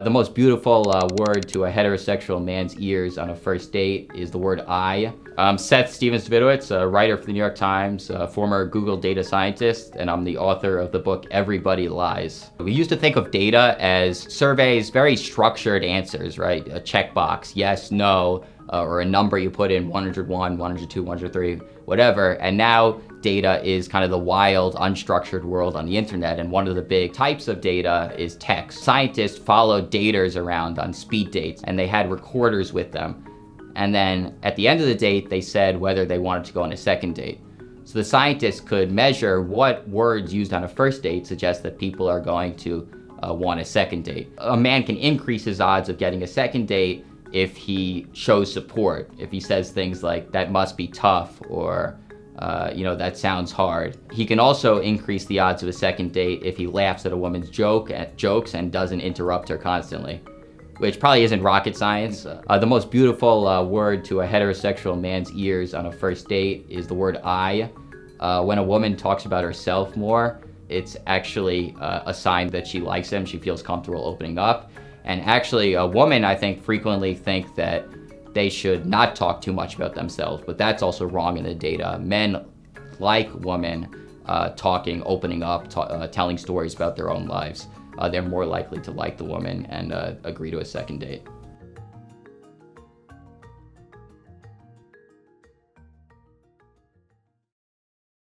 The most beautiful uh, word to a heterosexual man's ears on a first date is the word I. I'm Seth Stephens Davidowitz, a writer for the New York Times, a former Google data scientist, and I'm the author of the book Everybody Lies. We used to think of data as surveys, very structured answers, right? A checkbox, yes, no, uh, or a number you put in 101, 102, 103, whatever. And now data is kind of the wild, unstructured world on the internet. And one of the big types of data is text. Scientists followed daters around on speed dates and they had recorders with them. And then at the end of the date, they said whether they wanted to go on a second date. So the scientists could measure what words used on a first date suggest that people are going to uh, want a second date. A man can increase his odds of getting a second date if he shows support, if he says things like, that must be tough, or, uh, you know, that sounds hard. He can also increase the odds of a second date if he laughs at a woman's joke, at jokes and doesn't interrupt her constantly which probably isn't rocket science. Uh, the most beautiful uh, word to a heterosexual man's ears on a first date is the word I. Uh, when a woman talks about herself more, it's actually uh, a sign that she likes him, she feels comfortable opening up. And actually, a woman, I think, frequently think that they should not talk too much about themselves, but that's also wrong in the data. Men like women uh, talking, opening up, uh, telling stories about their own lives. Uh, they're more likely to like the woman and uh, agree to a second date.